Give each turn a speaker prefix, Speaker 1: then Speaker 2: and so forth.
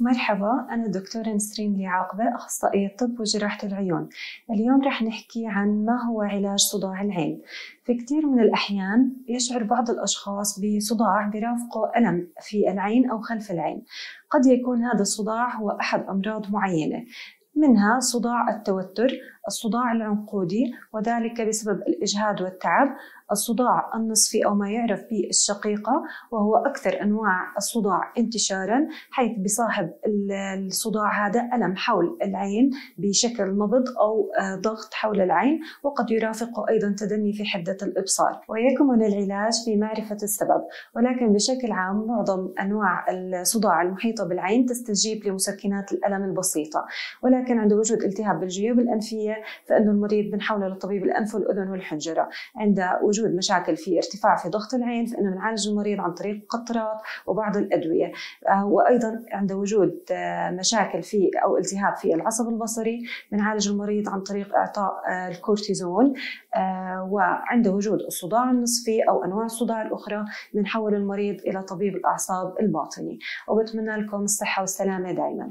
Speaker 1: مرحبا أنا دكتورة نسرين لي عاقبة أخصائية طب وجراحة العيون. اليوم رح نحكي عن ما هو علاج صداع العين. في كثير من الأحيان يشعر بعض الأشخاص بصداع برافقه ألم في العين أو خلف العين. قد يكون هذا الصداع هو أحد أمراض معينة منها صداع التوتر الصداع العنقودي وذلك بسبب الإجهاد والتعب. الصداع النصفي أو ما يعرف به الشقيقة وهو أكثر أنواع الصداع انتشارا حيث بصاحب الصداع هذا ألم حول العين بشكل نبض أو آه، ضغط حول العين وقد يرافقه أيضا تدني في حدة الإبصار. ويكمن العلاج في معرفة السبب. ولكن بشكل عام معظم أنواع الصداع المحيطة بالعين تستجيب لمسكنات الألم البسيطة. ولكن عند وجود التهاب بالجيوب الأنفية فإن المريض بنحوله لطبيب الأنف والأذن والحنجرة. عند وجود وجود مشاكل في ارتفاع في ضغط العين فإنه بنعالج المريض عن طريق قطرات وبعض الأدوية. آه، وأيضا عند وجود آه، مشاكل في أو التهاب في العصب البصري بنعالج المريض عن طريق إعطاء آه، الكورتيزون وعند وجود الصداع النصفي أو أنواع الصداع الأخرى بنحول المريض إلى طبيب الأعصاب الباطني. وبتمنى لكم الصحة والسلامة دائما